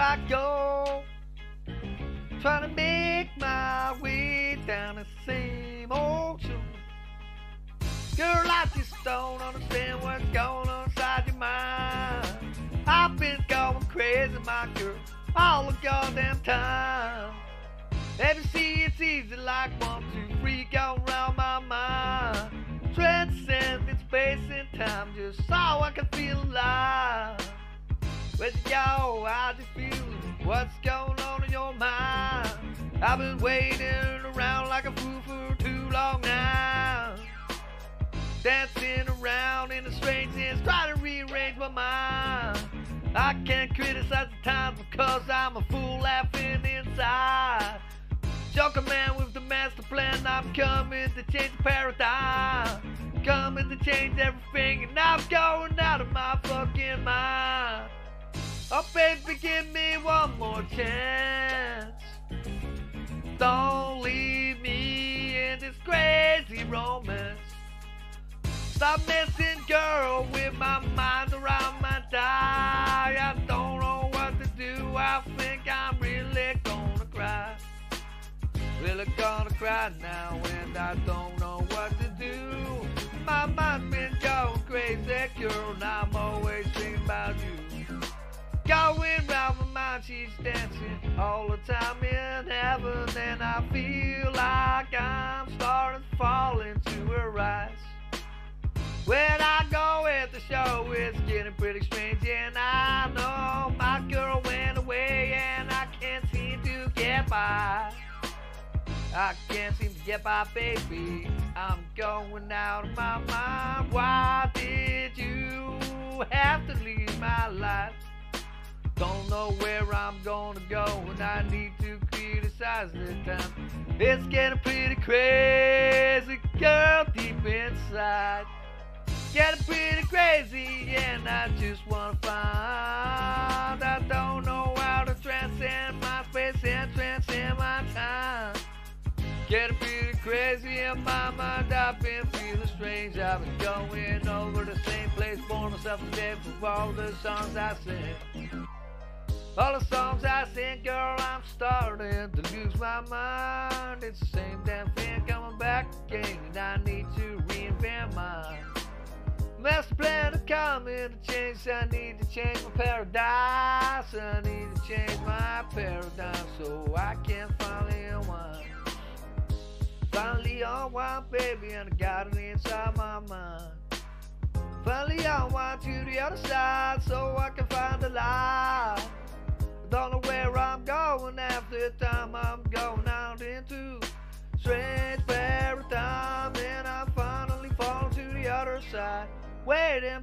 I go, trying to make my way down the same old shoe. Girl, I just don't understand what's going on inside your mind. I've been going crazy, my girl, all the goddamn time. And you see, it's easy like one, two, three, going around my mind. Transcending space and time, just so I can feel alive. Where's you? How'd you feel? What's going on in your mind? I've been waiting around like a fool for too long now. Dancing around in the strangeness, trying to rearrange my mind. I can't criticize the times because I'm a fool laughing inside. Joker man with the master plan, I'm coming to change the paradigm. Coming to change everything, and I'm going out of my fucking mind. Baby, give me one more chance. Don't leave me in this crazy romance. Stop messing, girl, with my mind around my die. I don't know what to do. I think I'm really gonna cry. Really gonna cry now, and I don't Going round my mind, she's dancing all the time in heaven, and I feel like I'm starting to fall into her eyes. When I go at the show, it's getting pretty strange, and I know my girl went away, and I can't seem to get by. I can't seem to get by, baby. I'm going out of my mind. Why did you have to leave my life? Don't know where I'm gonna go, and I need to criticize this time. It's getting pretty crazy, girl, deep inside. Getting pretty crazy, and I just wanna find. I don't know how to transcend my space and transcend my time. Getting pretty crazy in my mind. I've been feeling strange. I've been going over the same place, born myself a day for all the songs I sing. All the songs I sing, girl, I'm starting to lose my mind. It's the same damn thing coming back again, and I need to reinvent mine. Master plan is coming to change. I need to change my paradise. I need to change my paradigm so I can finally unwind. Finally unwind, baby, and I got it inside my mind. Finally unwind to the other side so I can find the light. Time I'm going out into strange paradigm, and I finally fall to the other side. Waiting